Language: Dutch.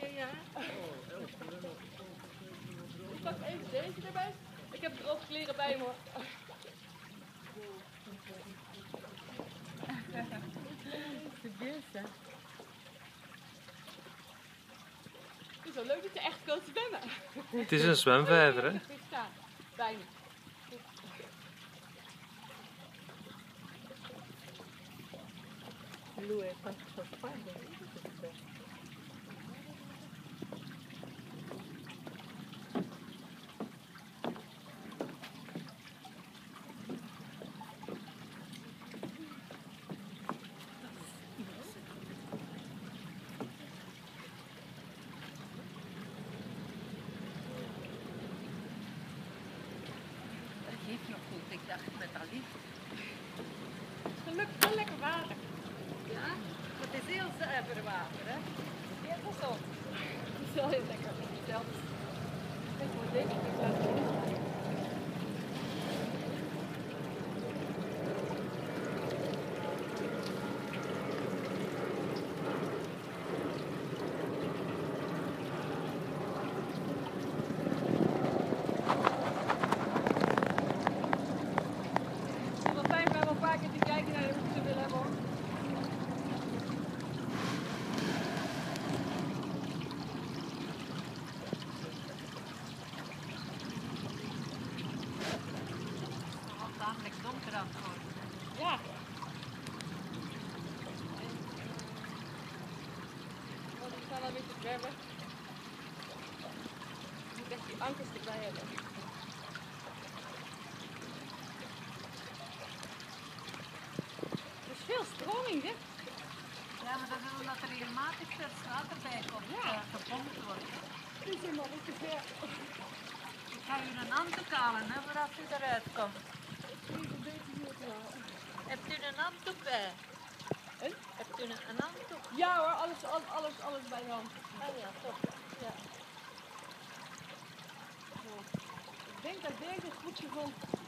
keer, ja. Ik pak even deze erbij. Ik heb droge kleren bij me. Het is wel leuk dat je echt kan zwemmen. Het is een zwemvijver, hè? Bijna. Lui è fatto Dat heeft nog goed. Ik dacht met Alief. Gelukkig wel lekker water. Ja, het is heel zuiver water, hè? Heel gezond. Het is wel heel lekker. Zelfs. Kijk maar, deze is laten zien. Het is wel fijn om wel een paar keer te kijken naar de hoek te willen hebben hoor. Het is nog worden. hè. Ja. Want ik sta dan weer te zwemmen. Ik moet echt die ankers erbij hebben. Er is veel stroming, hè? Ja, maar dat wil dat er regelmatig vers water bij komt, Ja. gepompt wordt. Het is helemaal niet te ver. Ik ga u een handdoek halen, hè, voordat u eruit komt. Even een beetje hier te houden. Hebt u een handdoek? Een? Hebt u een, handdoek? Ja hoor, alles, alles, alles, alles bij de hand. Ah ja, toch. Ja. Ik denk dat deze goed gevonden